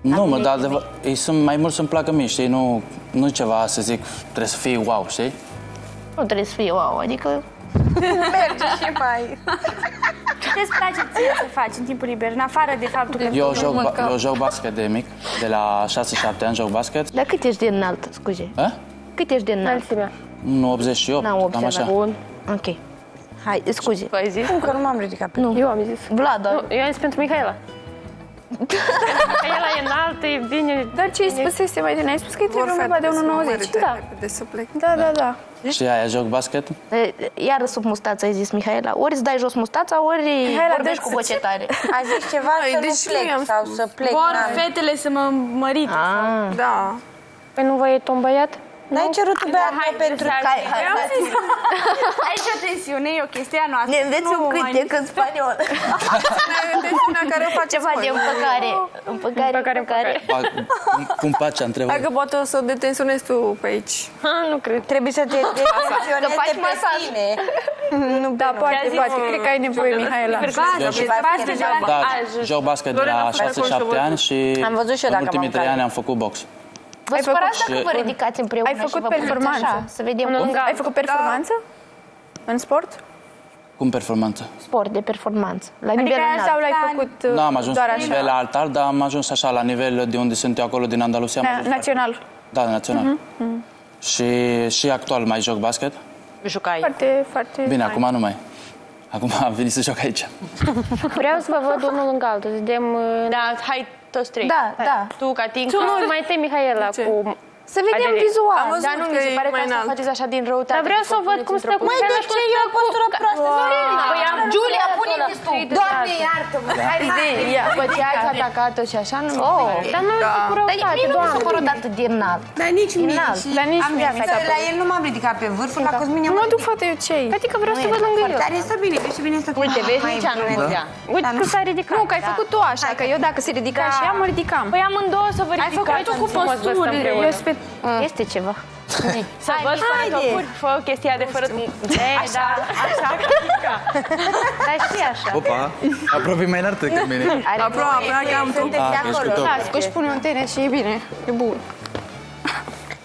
Nu, mă, dar adevăr, ei sunt mai mult să-mi placă mie, știi? Nu, nu ceva să zic, trebuie să fie wow, știi? Nu trebuie să fie wow, adică Merge și mai... Ce îți place ție să faci în timpul liber, în afară de faptul că... Eu joc, ba- eu joc basket de mic, de la 6-7 ani joc basket. Dar cât ești de înalt, scuze? A? Cât ești de înalt? Înălțimea. 1,88, N-am cam observat. așa. Bun. Ok. Hai, scuze. Tu ai zis? Încă nu m-am ridicat pe Nu. Eu am zis. Vlad, dar... Nu, eu am zis pentru Mihaela. Mihaela e înaltă, e bine. Dar ce ai spusese mai devreme? Ai spus că îi trebuie undeva de 1,90. Da. De să plec. Da, da, da. Și aia joc basket? E, Iară sub mustața, ai zis Mihaela. Ori îți dai jos mustața, ori Mihaela, vorbești dă-ți- cu voce tare. A zis ceva să nu deci nu plec i-am sau să plec. Vor n-am- fetele să mă mărite. Ah. Da. Păi nu vă e tu un băiat? N-ai cerut tu beat hai, pentru hai, hai, hai, Am hai. zis. Aici o tensiune, e o chestie a noastră. Ne înveți un Nu, cântec în spaniol. Tensiunea care o face Ceva de împăcare. Împăcare, Împăcare, împăcare. Ba, cum, cum pace, am Hai că poate o să o detensionezi tu pe aici. Ha, nu cred. Trebuie să te detenționezi faci de pe masaj. tine. Nu, da, poate, zis, poate. mă, Cred că ai nevoie, Mihaela. Basket, basket. Da, Azi. joc basket de Lorena la face acolo și 6-7 ani și Am văzut și eu în dacă ultimii m-am 3 care. ani am făcut box. Vă supărați făcut- dacă vă ridicați împreună Ai făcut și vă puneți performanță? așa, să vedem Unul cum. lângă Ai făcut performanță? În sport? Cum performanță? Sport de performanță. La Adică nivel aia înalt. sau l-ai făcut uh, Nu am ajuns doar la așa? nivel alt, alt, dar am ajuns așa la nivel de unde sunt eu acolo, din Andalusia. am Na- ajuns Național. Da, național. Mhm, Și, și actual mai joc basket. Jucai. Foarte, foarte... Bine, fain. acum nu mai. Acum am venit să joc aici. Vreau să vă văd unul lângă altul. Să vedem... uh, Da, hai toți trei. Da, Hai. da. Tu, Catinca, nu, mai te, Mihaela, Ce? cu... Să vedem Adele. vizual. Am văzut Dar nu, că mi se e pare că mai asta înalt. faceți așa din răutate. Dar vreau să o văd cum stă cu Măi, de Mihaela și ce cum eu stă o postură proastă? Păi am Julia, pune acolo. tu. Doamne, iartă-mă. Hai, hai. Ia, După ce ați atacat-o și așa, nu Oh. Dar nu Da. e cu Dar răutate, mie nu mi s-a doamne. părut atât de înalt. Dar nici mie. Înalt. și Dar nici am mie, venit, fata La el nu m-am ridicat pe vârful, la Cosmin Nu eu mă duc, fata, eu ce Adică vreau să văd lângă el. Dar este bine, este bine să Uite, vezi, mai nici ea nu bine. mă dea. Uite că s-a ridicat. Nu, că ai făcut tu așa, că eu dacă se ridica și ea, mă ridicam. Păi amândouă să vă Ai ridicați. făcut tu cu frumos vă stăm posturile. Împreună. Eu sper... Este ceva. Să văd fără haide. topuri, fă chestia de fără... E, da, așa. Dar și așa. Opa, apropii mai înalt decât mine. Are Aproape, că am făcut. Sunteți de Ah, ești acolo. cu tot. Las, că își pune un tenis și e bine. E bun.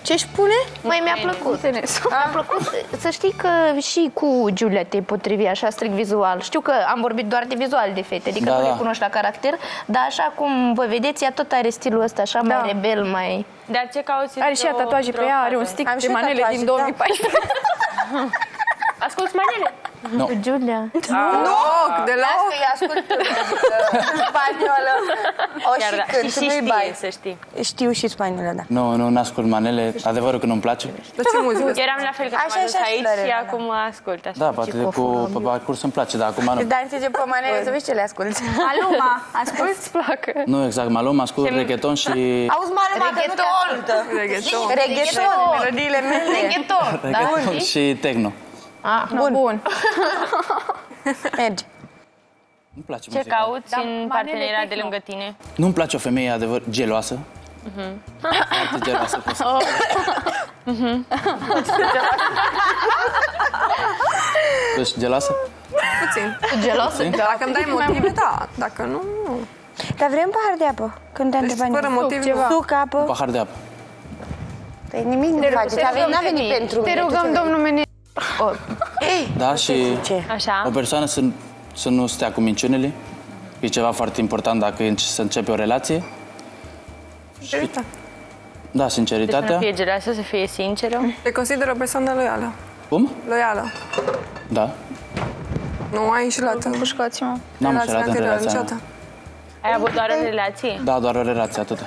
Ce își pune? Măi, mi-a plăcut. Tenis. Mi-a plăcut. Să știi că și cu Giulia te potrivi așa strict vizual. Știu că am vorbit doar de vizual de fete, adică Da, nu le da. cunoști la caracter, dar așa cum vă vedeți, ea tot are stilul ăsta așa Da. mai rebel, mai... Dar ce cauți Are și ea într-o- tatuaje pe într-o ea, are un fată? stick Am de și manele tatuaje, din da. 2014. Asculți manele? Nu. Giulia. Loc, deloc. Las că îi ascult spaniolă. O Chiar și da. cânt, Și nu-i știe, bai. să știi. Știu și spaniolă, da. Nu, nu, n-ascult manele. Adevărul că nu-mi place. Dar ce muzică? Eram la fel că am Așa, ajuns așa și aici Lorena, și da. acum ascult așa. Da, poate cu pe parcurs îmi place, dar acum nu. Danseze pe manele, să vezi ce le asculti. Aluma, asculti? Îți placă? Nu exact, malum, ascult reggaeton și... Auzi, Maluma, că nu te ascultă. Reggaeton. Reggaeton, melodiile mele. Reggaeton, da? Reggaeton și techno. Ah, Bun. Bun. Merge. Nu-mi place Ce muzica. cauți Da, în manele partenera de techno. lângă tine? Nu-mi place o femeie adevăr geloasă. Mhm. Foarte geloasă. pot să- Tu ești geloasă? Puțin. gelosă? Dacă îmi dai motive, da. Dacă nu, nu. Dar vrem pahar de apă. Când te-am întrebat Fără nimeni. motiv, Suc, nu. Suc, apă. Pahar de apă. Păi nimic nu faceți. A venit, n-a venit pentru Te mine. Tu rugăm, ce domnul Mene. Da, și Ce? Așa? o persoană să, să nu stea cu minciunile. E ceva foarte important dacă înce- să începe o relație. Uita. Da, Deci să nu sinceritatea. fie geloasă, să fie sinceră. Te consider o persoană loială. Cum? Loială. Da. Nu ai înșelat. Pușcați-mă. N-am Relația înșelat în anterioară, relația mea. niciodată. Ai avut doar o relație? Da, doar o relație, atât.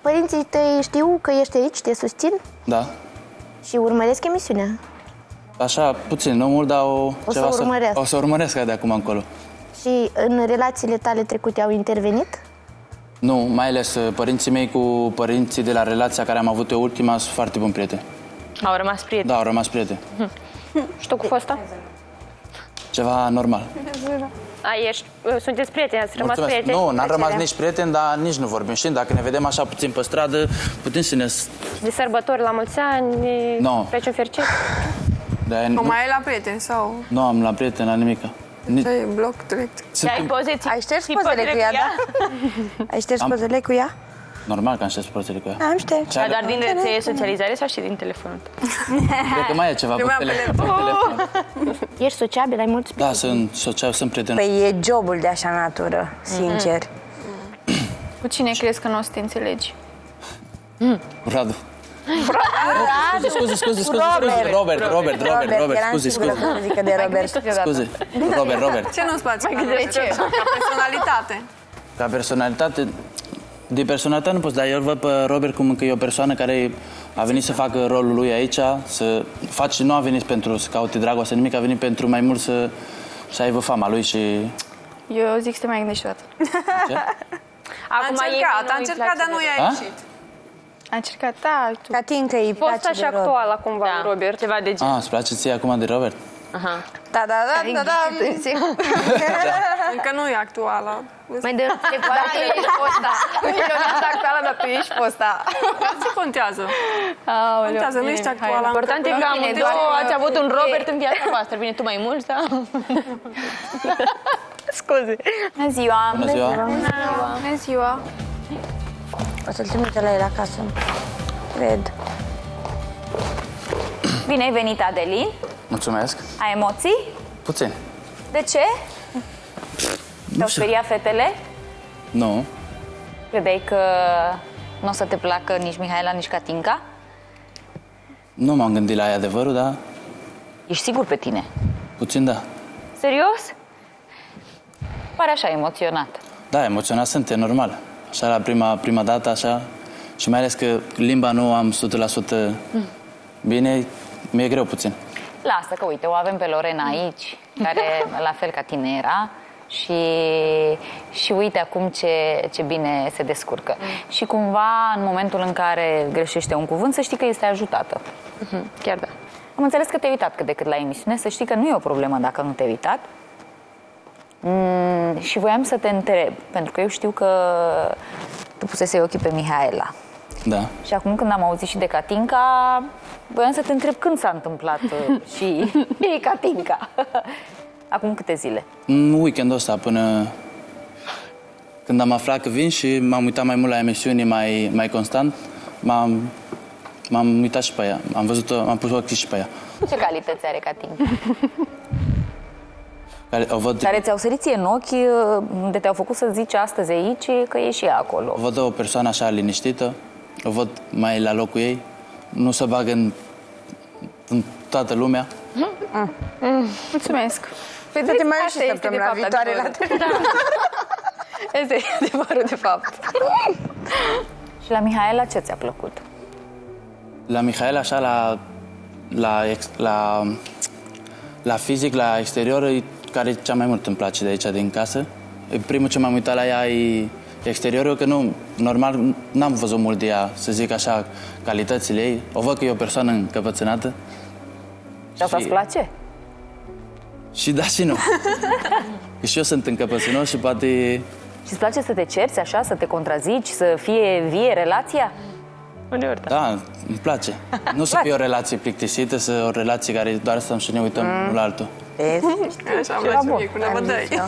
Părinții tăi știu că ești aici, te susțin Da. și urmăresc emisiunea. Așa, puțin, nu mult, dar o, să ceva urmăresc. o să urmăresc de acum încolo. Și în relațiile tale trecute au intervenit? Nu, mai ales uh, părinții mei cu părinții de la relația care am avut eu ultima sunt foarte buni prieteni. Au rămas prieteni. Da, au rămas prieteni. Și tu cu fosta? Ceva normal. A, ești, sunteți prieteni, ați rămas Mulțumesc. prieteni? Nu, n-am rămas Plăcerea. nici prieteni, dar nici nu vorbim. Știți, dacă ne vedem așa puțin pe stradă, putem să ne... De sărbători la mulți ani, Nu. Crăciun fericit? De O mai ai la prieteni sau Nu am la prieten, la nimic. Ni... ce ai bloc direct? Și ai poze, ți- Ai șters ții pozele poze cu ea, da? Ai șters Am- pozele cu ea? Normal că am șters porțile cu ea. Am șters. Ce Dar are? doar din rețele socializare sau și din telefonul tău? Cred că mai e ceva pe, Trebuia tele- pe pe telefon. Ești sociabil, ai mulți Da, sunt social, sunt prieten. Păi e jobul de așa natură, sincer. Cu cine crezi că nu o să te înțelegi? Radu. Radu. Scuze, scuze, scuze, scuze. Robert, Robert, Robert, Robert, eram scuze, sigură scuze. că o să zică de Robert. Scuze. Robert, Robert. Ce nu-ți place? De ce? Ca personalitate. Ca personalitate, de personalitate nu poți, dar eu îl văd pe Robert cum că e o persoană care a venit să facă rolul lui aici, să face, nu a venit pentru să caute dragoste, nimic, a venit pentru mai mult să, să aibă fama lui și... Eu zic să te mai gândești o dată. Ce? A încercat, a încercat, dar nu i-a A? ieșit. A încercat, da, tu. Catinca îi Fosta place și de Robert. actuala cumva, da. Robert. Ceva de gen. Ah, îți place ție acum de Robert? Da, da, da, da, da. Încă nu e actuală. Mai de de Dar tu ești fosta. Eu nu sunt actuală, dar tu ești fosta. Ce contează? Aoleu. Contează, nu ești actuală. Important e că Bine, amândouă doar că ați avut un e- Robert în viața voastră. Bine, tu mai mult, da? Scuze. Bună ziua! Bună ziua! Bună ziua! O să-l trimite la el acasă. Cred. Bine ai venit, Adelin. Mulțumesc. Ai emoții? Puțin. De ce? Te-au speriat fetele? Nu. Credeai că nu o să te placă nici Mihaela, nici Catinca? Nu m-am gândit la ea adevărul, dar Ești sigur pe tine? puțin da. Serios? Pare așa emoționat. Da, emoționat sunt, e normal. Așa la prima, prima dată, așa. Și mai ales că limba nu am 100% bine, mi-e greu puțin. Lasă că, uite, o avem pe Lorena aici, care la fel ca tine era și, și uite acum ce, ce bine se descurcă. Și cumva, în momentul în care greșește un cuvânt, să știi că este ajutată. Chiar da. Am înțeles că te-ai uitat cât de cât la emisiune, să știi că nu e o problemă dacă nu te-ai uitat. Mm, și voiam să te întreb, pentru că eu știu că tu pusese ochii pe Mihaela. Da. Și acum când am auzit și de Catinca, voiam să te întreb când s-a întâmplat uh, și ei Catinca. Acum câte zile? În weekendul ăsta până când am aflat că vin și m-am uitat mai mult la emisiuni mai, mai constant, m-am, m-am uitat și pe ea. Am văzut-o, am pus ochii și pe ea. Ce calități are Catinca? Care, o, văd, Care ți-au sărit ție în ochi, uh, de te-au făcut să zici astăzi aici că e și ea acolo. o văd o persoană așa liniștită, o văd mai la locul ei, nu se bagă în, în toată lumea. Mulțumesc. Păi te mai Asta și este, săptămâna de fapt, viitoare la adevărul. Da. Este adevărul, de fapt. Și la Mihaela ce ți-a plăcut? La Mihaela, așa, la, la, ex, la, la fizic, la exterior, e care cea mai mult îmi place de aici, din casă. E Primul ce m-am uitat la ea e exteriorul, că nu, normal, n-am văzut mult de ea, să zic așa, calitățile ei. O văd că e o persoană încăpățânată. Și asta îți place? Și da și nu. Că și eu sunt încăpățânos și poate... Și îți place să te cerți așa, să te contrazici, să fie vie relația? Uneori, da. Da, îmi place. Nu să fie o relație plictisită, să o relație care doar stăm și ne uităm unul la altul. Vezi? Așa îmi place mie cu Am năvădăi. zis-o.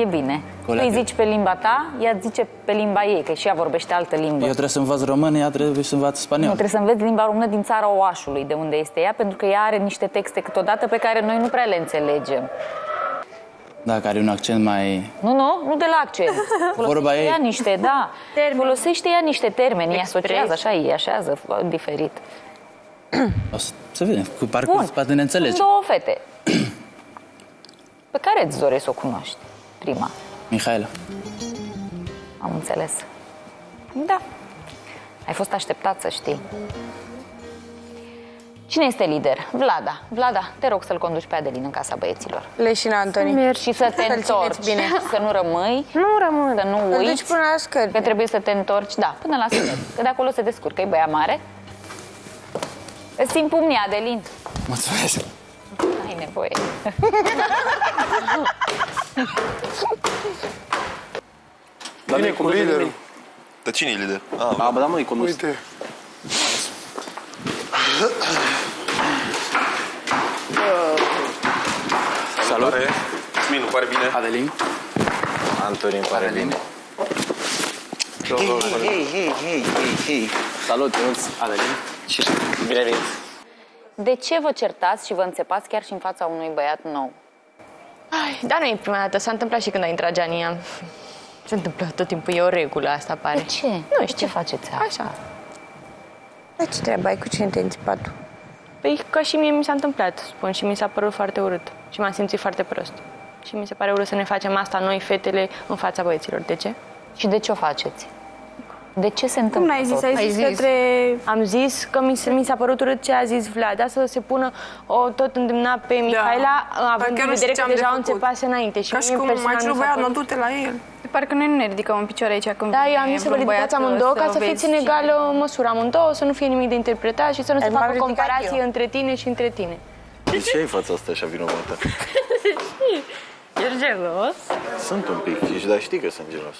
E bine. Tu Colegă. îi zici pe limba ta, ea îți zice pe limba ei, că și ea vorbește altă limbă. Eu trebuie să învăț român, ea trebuie să învaț Nu, spaniol. trebuie să înveți limba română din țara oașului, de unde este ea, pentru că ea are niște texte câteodată pe care noi nu prea le înțelegem. Da, care are un accent mai... Nu, nu, nu de la accent. Folosește ei. ea niște, da. Termeni. Folosește ea niște termeni, îi Expresii. asociază așa, îi așează f- diferit. O să, să vedem, cu parcurs poate ne înțelegi. Sunt două fete. Pe care îți dorești să o cunoști? Prima, Mihaela. am înțeles. Da. Ai fost așteptat să știi. Cine este lider? Vlada. Vlada, te rog să-l conduci pe Adelin în casa băieților. Leșina Antoni. Și să te Să-l întorci. țineți bine. Să nu rămâi. Nu rămân. Să nu Îl duci uiți. până la scări. Că trebuie să te întorci, da, până la sfârșit. Că de acolo se descurcă, e băia mare. Îți țin pumnii, Adelin. Mulțumesc. Ai nevoie. Dar Vine nu cu liderul. Dar cine e lider? Ah, A, bă, da, mă, e condus. Uite. Salut! Pare, Cosmin, nu pare bine? Adelin. Antonin pare bine. Hei, hei, hei, hei, hei, hei. Salut, Ionuț, Adelin. Și bine venit. De ce vă certați și vă înțepați chiar și în fața unui băiat nou? Ai, dar nu e prima dată, s-a întâmplat și când a intrat Giania. Se întâmplă tot timpul, e o regulă asta, pare. De ce? Nu De știu. ce faceți asta? Așa. Dar ce treabă ai cu cine te-ai înțipat tu? Păi ca și mie mi s-a întâmplat, spun, și mi s-a părut foarte urât. Și m-am simțit foarte prost. Și mi se pare urât să ne facem asta noi, fetele, în fața băieților. De ce? Și de ce o faceți? De ce se Cum întâmplă n-ai zis? tot? Ai zis către... Am zis că mi, se- mi s-a părut urât ce a zis Vlad, da, să se pună o, tot îndemna pe Mihaela, având chiar în nu știu vedere ce că am de deja o făcut. înțepase înainte. Și Ca și mie cum personal mai mi cer s-a băiat, părut- nu du-te la el. Parcă noi nu ne ridicăm în picioare aici când Da, eu am vine zis să vă vreun ridicați băiat, amândouă să ca să vezi fiți în ce- egală măsură amândouă, să nu fie nimic de interpretat și să nu se M-am facă ridicat comparație eu. între tine și între tine. De ce ai fața asta așa vinovată? Ești gelos? Sunt un pic, ești, dar știi că sunt gelos.